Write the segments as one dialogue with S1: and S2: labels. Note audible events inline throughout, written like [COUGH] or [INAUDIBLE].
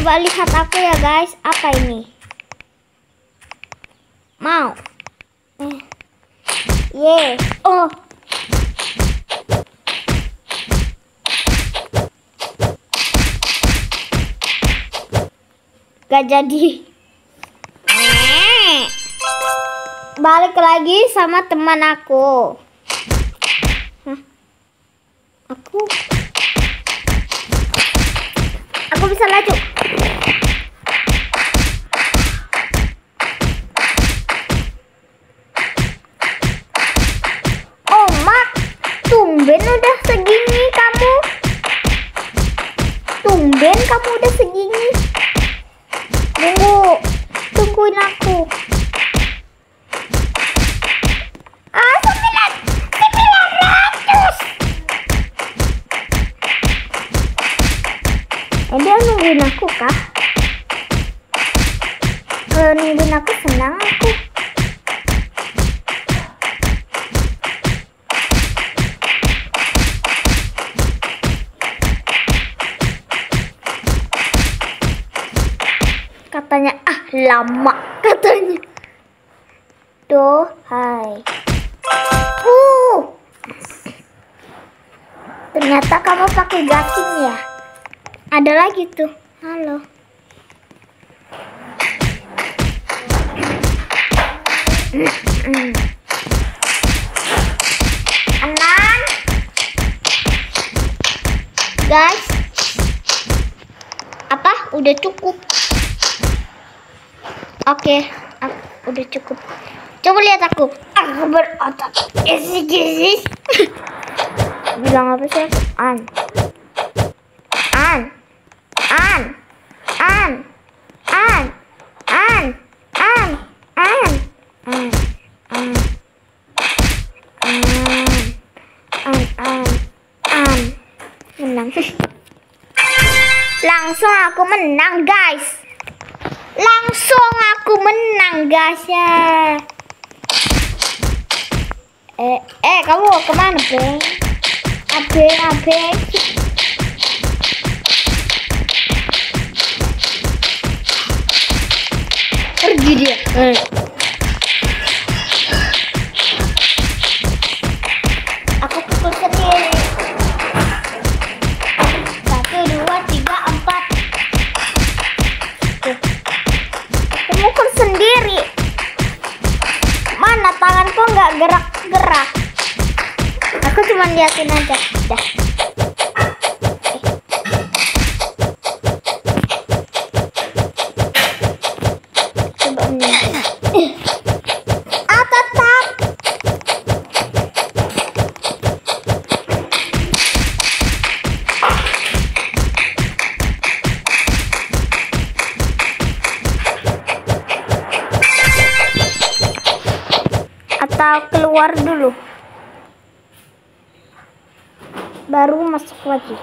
S1: Coba lihat aku ya guys, apa ini? Mau? Ye, oh Gak jadi. Balik lagi sama teman aku. Hah? Aku 我们下来就。Eh, dia nungguin aku kah? Kalau nungguin aku senang aku. Katanya ah lama [LAUGHS] katanya. Tuh, hai. Uh. Ternyata kamu pakai gasing ya. Ada lagi tuh. Halo. Anan. Guys. Apa? Udah cukup. Oke, aku udah cukup. Coba lihat aku. Aku berotot. Isi gizi. [LAUGHS] Bilang apa sih? An. An. An. An. An. An. An. An. An. An. An. An. An. Menang. Langsung aku menang, guys. Langsung aku menang, guys ya. Eh, eh, kamu ke mana, Beng? Abeng, abeng. Eh. Aku pukul sendiri. Satu, dua, tiga, empat. Aku mukul sendiri. Mana tanganku nggak gerak-gerak. Aku cuma liatin aja. Baru masuk lagi.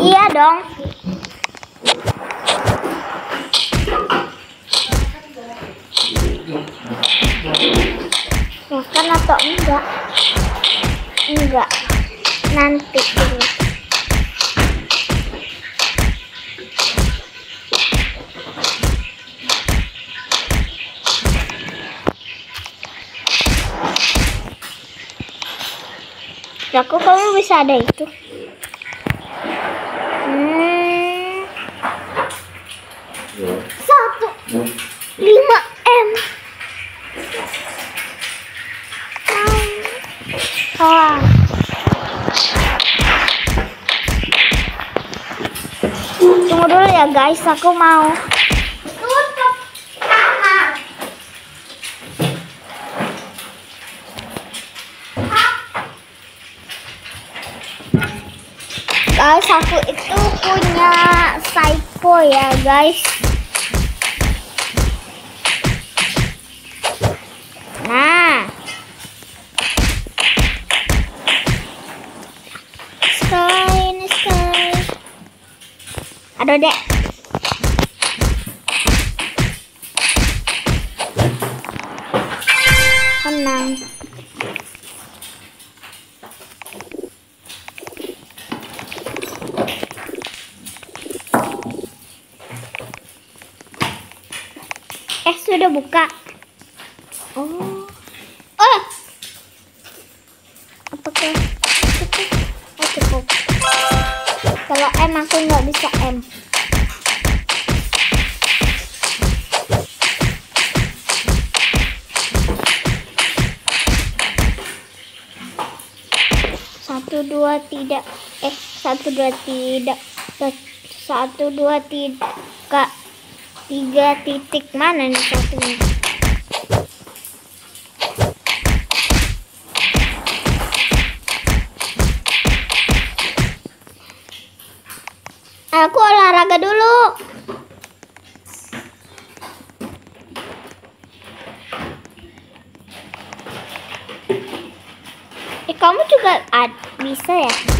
S1: Iya dong. Makan atau enggak? Enggak. Nanti dulu. Aku kamu bisa ada itu. Satu lima m. Tunggu dulu ya guys, aku mau. Guys, aku itu punya psycho ya, guys. Nah. Sky in the sky. Aduh, Dek. Sudah buka. Oh. Oh. Apakah cukup? Oh, cukup. Kalau M aku nggak bisa M. Satu dua tidak eh satu dua tidak satu dua tiga tiga titik mana nih satunya? Aku olahraga dulu. Eh, kamu juga ad, bisa ya?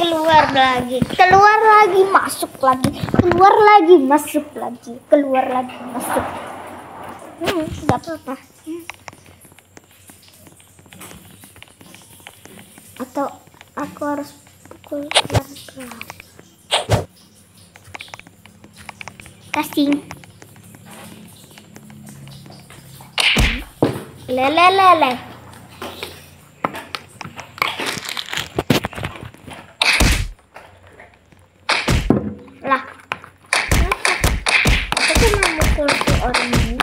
S1: Keluar lagi. Keluar lagi masuk lagi. Keluar lagi masuk lagi. Keluar lagi masuk. Hmm apa-apa. Hmm. atau aku harus pukul pelan-pelan kasih lele lele lah kenapa aku cuma mukul si orang ini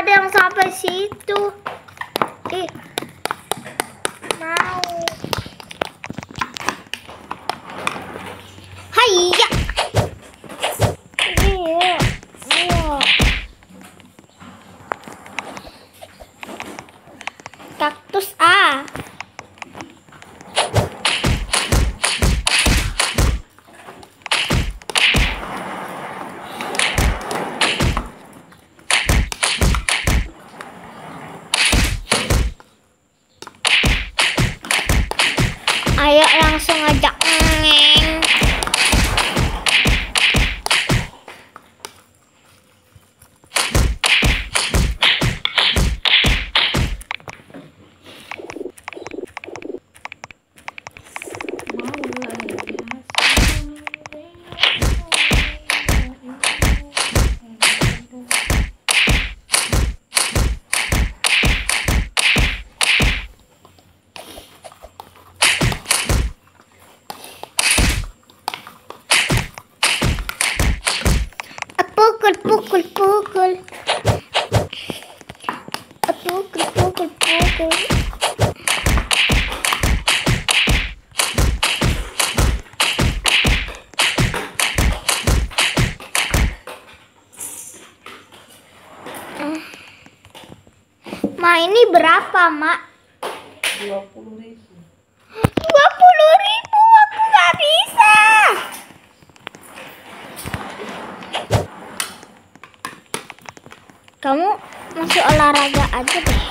S1: ada yang sampai situ ih mau Hayya iya iya kaktus A ayo langsung ajak ngeng pukul pukul pukul pukul pukul pukul Ma ini berapa, Mak?
S2: 20 ribu.
S1: 20 ribu, aku nggak bisa. Kamu masih olahraga aja deh.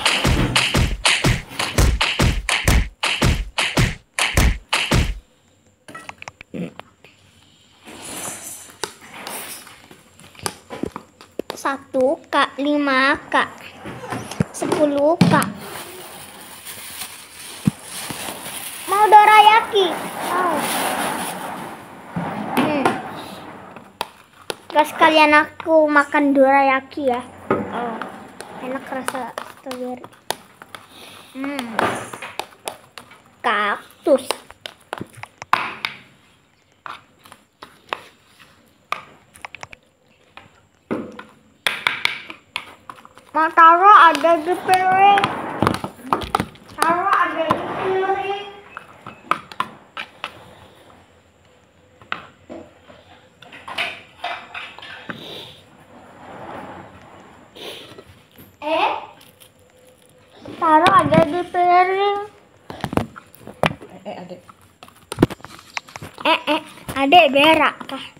S1: Satu kak, lima kak, sepuluh kak. mau dorayaki. Oh. Hmm. kalian aku makan dorayaki ya. Oh. Enak rasa strawberry. Hmm. Kaktus. Mataro ada di piring. Berak kah?